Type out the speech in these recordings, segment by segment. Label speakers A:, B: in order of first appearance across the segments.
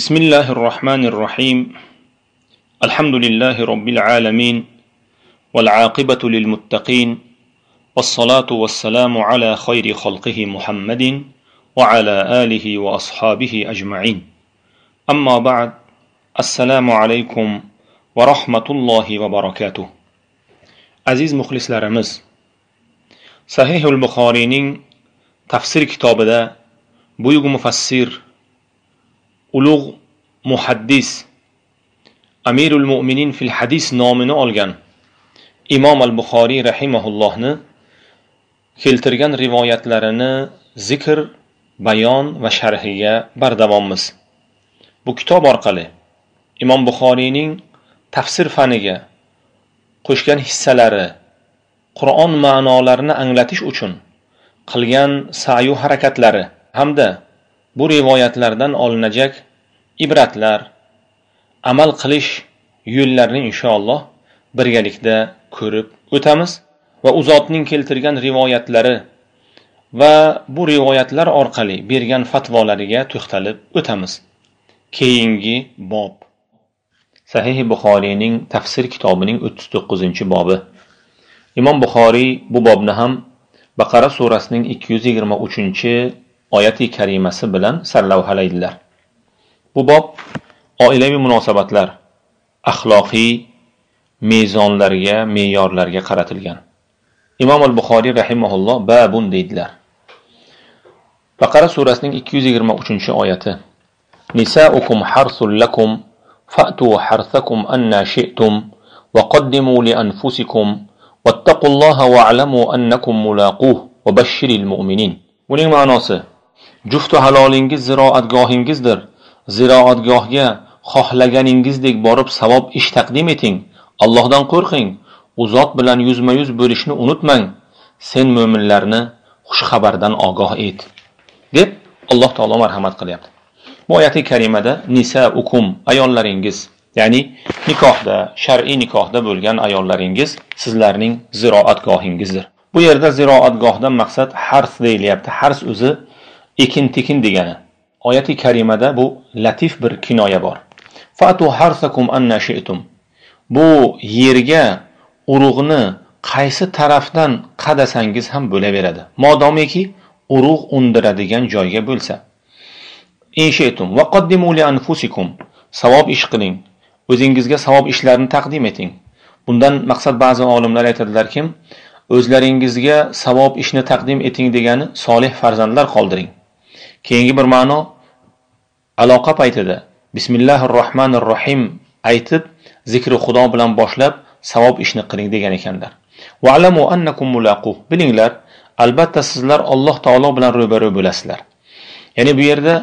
A: بسم الله الرحمن الرحيم الحمد لله رب العالمين والعاقبة للمتقين والصلاة والسلام على خير خلقه محمد وعلى آله وأصحابه أجمعين أما بعد السلام عليكم ورحمة الله وبركاته عزيز مخلص لرمز صحيح البخاري tafsir kitobida buyuk mufassir ulug' muhaddis amirul mo'minin fil hadis nomini olgan imom al buxoriy rahimaullohni keltirgan rivoyatlarini zikr bayon va sharhiga bardavommiz. Bu kitob orqali imom buxoriyning tafsir faniga qo'shgan hissalari qur'on ma'nolarini anglatish uchun qilgan sayu harakatlari hamda bu rivoyatlardan olinajak ibratlar amal qilish yo'llarini inshaalloh birgalikda ko'rib o'tamiz va u zotning keltirgan rivoyatlari va bu rivoyatlar orqali bergan fatvolariga to'xtalib o'tamiz. Keyingi bob. Sahih buxoriyning tafsir kitobining o'ttiz to'qqizinchi bobi. Imom buxoriy bu bobni ham baqara surasining ikki yuz yigirma uchinchi oyati karimasi bilan sarlavhalaydilar. Bu bob oilaviy munosabatlar axloqiy mezonlarga, me'yorlarga qaratilgan. Imom al-Buxoriy rahimahulloh babun deydilar. Baqara surasining 223-oyati. Nisaukum harsul lakum fa'tu harsakum anna shi'tum va qaddimu li anfusikum wattaqulloha wa'lamu annakum mulaquh va bashshiril mu'minin. Buning ma'nosi: Juftu halolingiz ziroatgohingizdir. Ziroatgohga xohlaganingizdek borib savob ish taqdim eting. Allohdan qo'rqing. U zot bilan yuzma yuz bo'lishni unutmang. Sen mo'minlarni xushxabardan ogoh et deb alloh taolo marhamat qilyapti. Bu oyati karimada nisa ukum ayollaringiz ya'ni nikohda shar'iy nikohda bo'lgan ayollaringiz sizlarning ziroatgohingizdir bu yerda ziroatgohdan maqsad hars deyilyapti. Hars o'zi ekin tekin degani. Oyati karimada bu latif bir kinoya bor. Fatu harsakum anna shi'tum. Bu yerga urug'ni qaysi tarafdan qadasangiz ham bo'laveradi. Modomiki urug' undiradigan joyga bo'lsa. Inshitum va qaddimu li anfusikum. Savob ish qiling. O'zingizga savob ishlarni taqdim eting. Bundan maqsad ba'zi olimlar aytadilarki o'zlaringizga savob ishni taqdim eting degani solih farzandlar qoldiring. Keyingi bir ma'no aloqa paytida bismillahir rohmanir rohim aytib zikri xudo bilan boshlab savob ishni qiling degan ekanlar. Va'lamu annakum mulaqu. Bilinglar albatta sizlar alloh taolo bilan ro'baro bo'lasizlar. Ya'ni bu yerda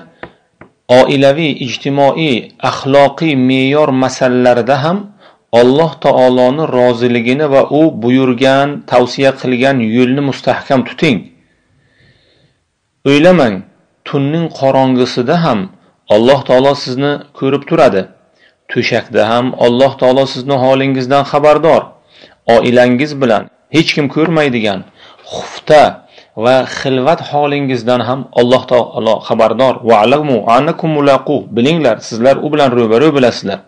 A: oilaviy ijtimoiy axloqiy me'yor masalalarida ham alloh taoloni roziligini va u buyurgan tavsiya qilgan yo'lni mustahkam tuting. O'ylamang tunning qorong'isida ham alloh taolo sizni ko'rib turadi. To'shakda ham alloh taolo sizni holingizdan xabardor. Oilangiz bilan hech kim ko'rmaydigan xufta va xilvat holingizdan ham alloh taolo xabardor. Va'lamu annakum mulaqu. Bilinglar sizlar u bilan ro'baro bo'lasizlar.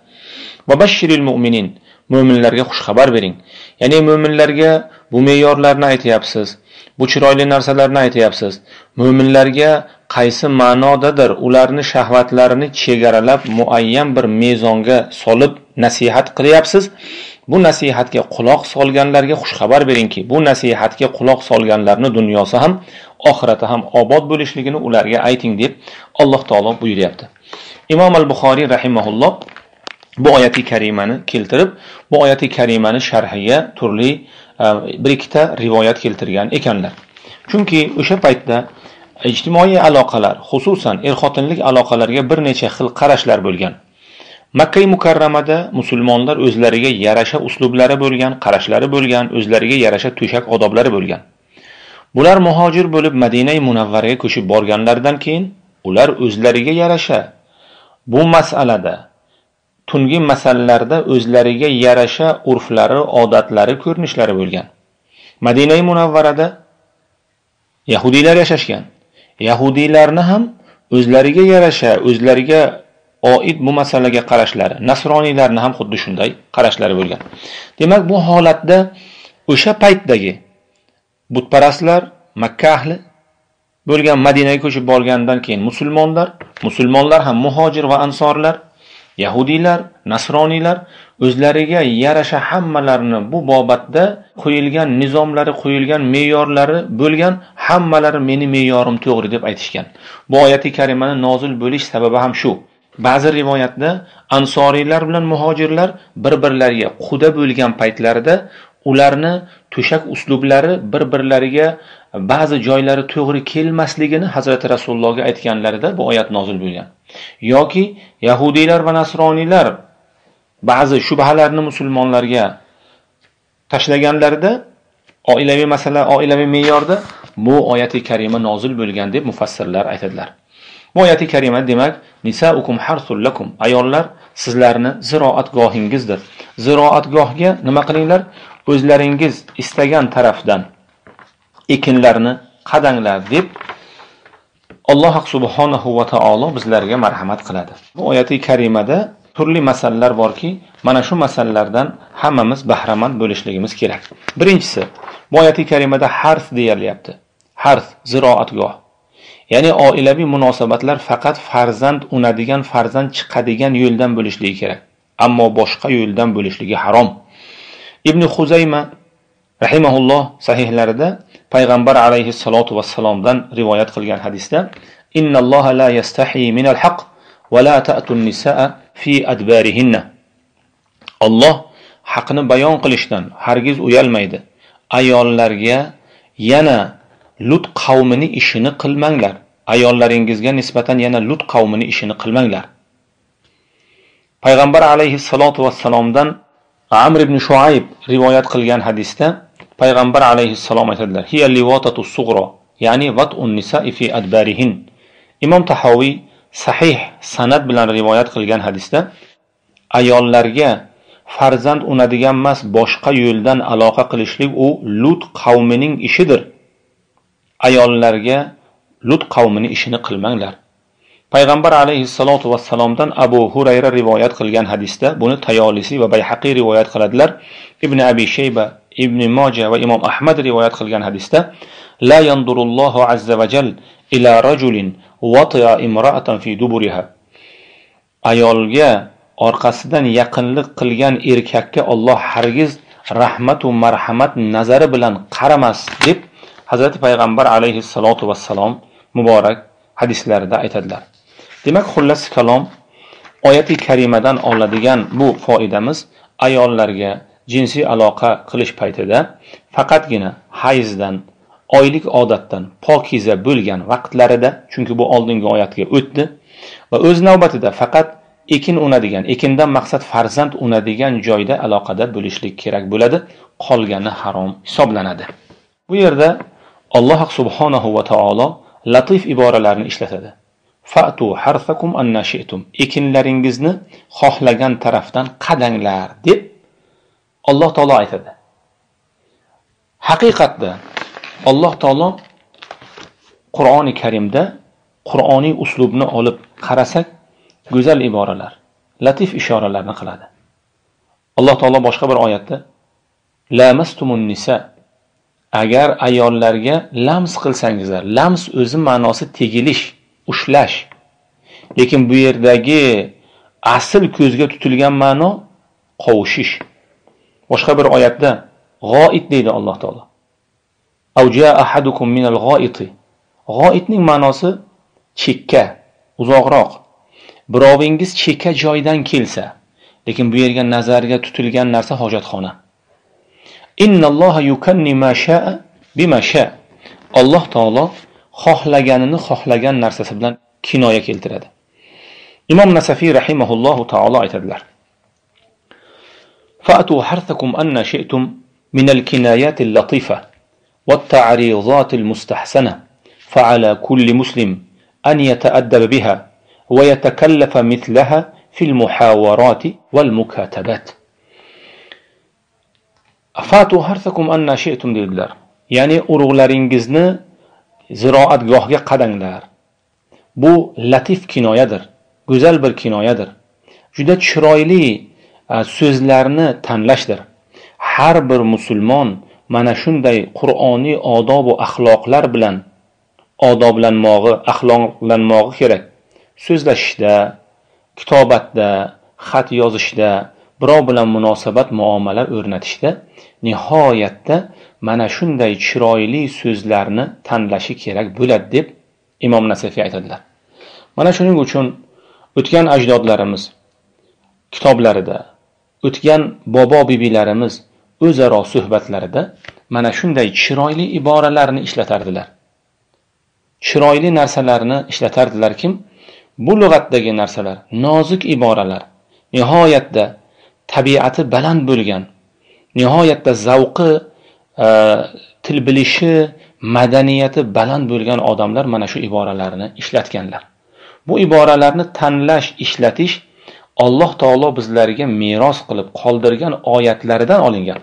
A: Va bashiril mu'minin mo'minlarga xushxabar bering. Ya'ni mo'minlarga bu me'yorlarni aytyapsiz bu chiroyli narsalarni aytyapsiz. Mo'minlarga qaysi ma'nodadir ularni shahvatlarini chegaralab muayyan bir mezonga solib nasihat qilyapsiz. Bu nasihatga quloq solganlarga xushxabar beringki bu nasihatga quloq solganlarni dunyosi ham oxirati ham obod bo'lishligini ularga ayting deb alloh taolo buyuryapti. Imom al buxoriy rahimaulloh bu oyati karimani keltirib bu oyati karimani sharhiga turli e, bir ikkita rivoyat keltirgan ekanlar. Chunki o'sha paytda ijtimoiy aloqalar xususan er xotinlik aloqalariga bir necha xil qarashlar bo'lgan. Makka mukarramada musulmonlar o'zlariga yarasha uslublari bo'lgan qarashlari bo'lgan o'zlariga yarasha to'shak odoblari bo'lgan. Bular muhojir bo'lib madinai munavvaraga ko'chib borganlaridan keyin ular o'zlariga yarasha. Bu masalada tungi masalalarda o'zlariga yarasha urflari odatlari ko'rinishlari bo'lgan. Madinai munavvarada yahudiylar yashashgan. Yahudiylarni ham o'zlariga yarasha o'zlariga oid bu masalaga qarashlari nasroniylarni ham xuddi shunday qarashlari bo'lgan. Demak bu holatda o'sha paytdagi butparastlar makka ahli bo'lgan madinaga ko'chib borgandan keyin musulmonlar musulmonlar ham muhojir va ansorlar yahudiylar nasroniylar o'zlariga yarasha hammalarini bu bobatda qo'yilgan nizomlari qo'yilgan me'yorlari bo'lgan hammalari meni me'yorim to'g'ri deb aytishgan. Bu oyati karimani nozil bo'lish sababi ham shu. Ba'zi rivoyatda ansoriylar bilan muhojirlar bir birlariga quda bo'lgan paytlarida ularni to'shak uslublari bir birlariga ba'zi joylari to'g'ri kelmasligini hazrati rasulullohga aytganlarida bu oyat nozil bo'lgan. Yoki yahudiylar va nasroniylar ba'zi shubhalarni musulmonlarga tashlaganlarida oilaviy masala oilaviy me'yorda bu oyati karima nozil bo'lgan deb mufassirlar aytadilar. Bu oyati karima demak nisaukum harsul lakum. Ayollar sizlarni ziroatgohingizdir. Ziroatgohga nima qilinglar? O'zlaringiz istagan tarafdan ekinlarni qadanglar deb alloh subhanahu va taolo bizlarga marhamat qiladi. Bu oyati karimada turli masalalar borki mana shu masalalardan hammamiz bahramand bo'lishligimiz kerak. Birinchisi bu oyati karimada harf deyilyapti. Harf ziroatgoh. Ya'ni oilaviy munosabatlar faqat farzand unadigan farzand chiqadigan yo'ldan bo'lishligi kerak. Ammo boshqa yo'ldan bo'lishligi harom. Ibn huzayma rahimahulloh sahihlarida payg'ambar alayhissalotu vassalomdan rivoyat qilgan hadisda innalloha la yastahi minal haq va la ta'tun nisaa fi adbarihinna. Alloh haqni bayon qilishdan hargiz uyalmaydi. Ayollarga yana lut qavmini ishini qilmanglar. Ayollaringizga nisbatan yana lut qavmini ishini qilmanglar. Payg'ambar alayhissalotu vassalomdan amr ibn shuayb rivoyat qilgan hadisda payg'ambar alayhissalom aytadilar hiya liwatatu sug'ro ya'ni vat'un nisa'i fi adbarihin. Imom tahoviy sahih san'at bilan rivoyat qilgan hadisda ayollarga farzand unadigan emas boshqa yo'ldan aloqa qilishlik u lut qavmining ishidir. Ayollarga lut qavmini ishini qilmanglar. Payg'ambar alayhissalotu vassalomdan abu hurayra rivoyat qilgan hadisda buni tayolisiy va bayhaqiy rivoyat qiladilar ibn abi shayba ibn moja va imom ahmad rivoyat qilgan hadisda la yandurullohu azza va jal ila rajulin wati'a imra'atan fi duburiha ayolga orqasidan yaqinlik qilgan erkakka Alloh hargiz rahmat va marhamat nazari bilan qaramas deb Hazrati payg'ambar alayhissalotu vassalom muborak hadislarida aytadilar. Demak, xullas kalom oyati karimadan oladigan bu foydamiz ayollarga jinsiy aloqa qilish paytida faqatgina hayzdan oylik odatdan pokiza bo'lgan vaqtlarida chunki bu oldingi oyatga o'tdi va o'z navbatida faqat ekin unadigan ekindan maqsad farzand unadigan joyda aloqada bo'lishlik kerak bo'ladi qolgani harom hisoblanadi. Bu yerda alloh subhanahu va taolo latif iboralarni ishlatadi. Fatu harsakum annashitum ekinlaringizni xohlagan tarafdan qadanglar deb alloh taolo aytadi. Haqiqatda alloh taolo qur'oni karimda qur'oniy uslubni olib qarasak go'zal iboralar latif ishoralarni qiladi. Alloh taolo boshqa bir oyatda lamastumun nisa agar ayollarga lams qilsangizlar lams o'zi ma'nosi tegilish ushlash. Lekin bu yerdagi asl ko'zga tutilgan ma'no qovushish boshqa bir oyatda g'oit deydi alloh taolo. G'oitning ma'nosi chekka uzoqroq. Birovingiz chekka joydan kelsa lekin bu yerga nazarga tutilgan narsa hojatxona. Innalloha yukanni ma sha'a bima sha'a. Alloh taolo xohlaganini xohlagan narsasi bilan kinoya keltiradi. Imom nasafiy rahimahullohu taolo aytadilar. فأتوا حرثكم أن شئتم من الكنايات اللطيفة والتعريضات المستحسنة فعلى كل مسلم أن يتأدب بها ويتكلف مثلها في المحاورات والمكاتبات فأتوا حرثكم أن شئتم dedilar. Ya'ni urug'laringizni ziroatgohga qadanglar. Bu latif kinoyadir go'zal bir kinoyadir. Juda chiroyli e, so'zlarni tanlashdir. Har bir musulmon mana shunday qur'oniy odobu axloqlar bilan odoblanmog'i axloqlanmog'i kerak. So'zlashishda kitobatda xat yozishda birov bilan munosabat muomala o'rnatishda nihoyatda mana shunday chiroyli so'zlarni tanlashi kerak bo'ladi deb imom nasafiy aytadilar. Mana shuning uchun o'tgan ajdodlarimiz kitoblarida o'tgan bobo bibilarimiz o'zaro suhbatlarida mana shunday chiroyli iboralarni ishlatardilar. Chiroyli narsalarni ishlatardilar kim? Bu lug'atdagi narsalar nozik iboralar. Nihoyatda tabiati baland bo'lgan. Nihoyatda zavqi e, til bilishi madaniyati baland bo'lgan odamlar mana shu iboralarni ishlatganlar. Bu iboralarni tanlash ishlatish alloh taolo bizlarga meros qilib qoldirgan oyatlaridan olingan.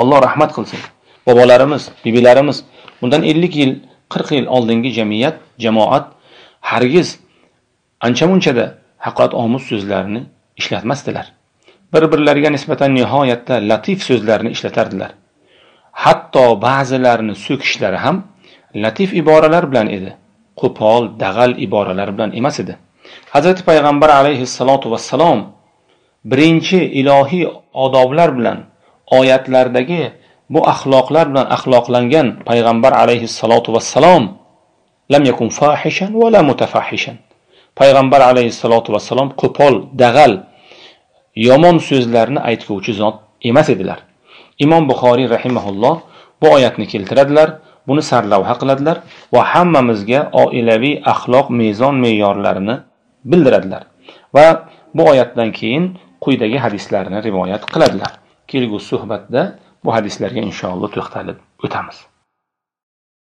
A: Alloh rahmat qilsin. Bobolarimiz bibilarimiz bundan ellik yil qirq yil oldingi jamiyat jamoat hargiz ancha munchada haqiqat omuz so'zlarni ishlatmasdilar. Bir birlariga nisbatan nihoyatda latif so'zlarni ishlatardilar. Hatto ba'zilarini so'kishlari ham latif iboralar bilan edi. Qo'pol dag'al iboralar bilan emas edi. Hazrati payg'ambar alayhissalotu vassalom birinchi ilohiy odoblar bilan oyatlardagi bu axloqlar bilan axloqlangan payg'ambar alayhissalotu vassalom lam yakun fahishan va la mutafahishan. Payg'ambar alayhissalotu vassalom qo'pol dag'al yomon so'zlarni aytguvchi zot emas edilar. Imom buxoriy rahimaulloh bu oyatni keltiradilar buni sarlavha qiladilar va hammamizga oilaviy axloq mezon me'yorlarini bildiradilar va bu oyatdan keyin quyidagi hadislarni rivoyat qiladilar. Kelgusi suhbatda bu hadislarga inshaalloh to'xtalib o'tamiz.